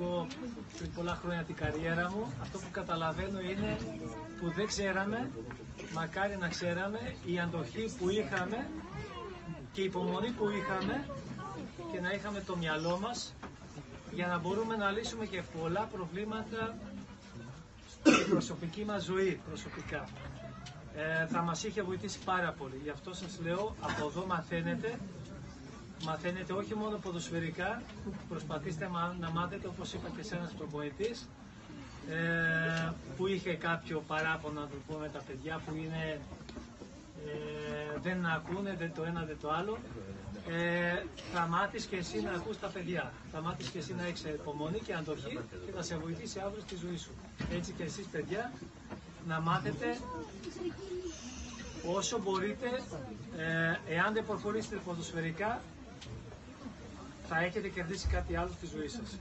Εγώ πριν πολλά χρόνια την καριέρα μου, αυτό που καταλαβαίνω είναι που δεν ξέραμε, μακάρι να ξέραμε, η αντοχή που είχαμε και η υπομονή που είχαμε και να είχαμε το μυαλό μας για να μπορούμε να λύσουμε και πολλά προβλήματα στην προσωπική μας ζωή, προσωπικά. Ε, θα μας είχε βοηθήσει πάρα πολύ. Γι' αυτό σας λέω, από εδώ μαθαίνετε μαθαίνετε όχι μόνο ποδοσφαιρικά, προσπαθήστε να μάθετε όπως είπα και σε ένας προπονητής ε, που είχε κάποιο παράπονο να το πούμε τα παιδιά που είναι ε, δεν ακούνε δεν το ένα δεν το άλλο. Ε, θα μάθεις και εσύ να ακούς τα παιδιά. Θα μάθεις και εσύ να έχεις υπομονή και αντοχή και θα σε βοηθήσει αύριο στη ζωή σου. Έτσι και εσείς παιδιά να μάθετε όσο μπορείτε ε, εάν δεν προχωρήσετε ποδοσφαιρικά θα έχετε κερδίσει κάτι άλλο στη ζωή σας.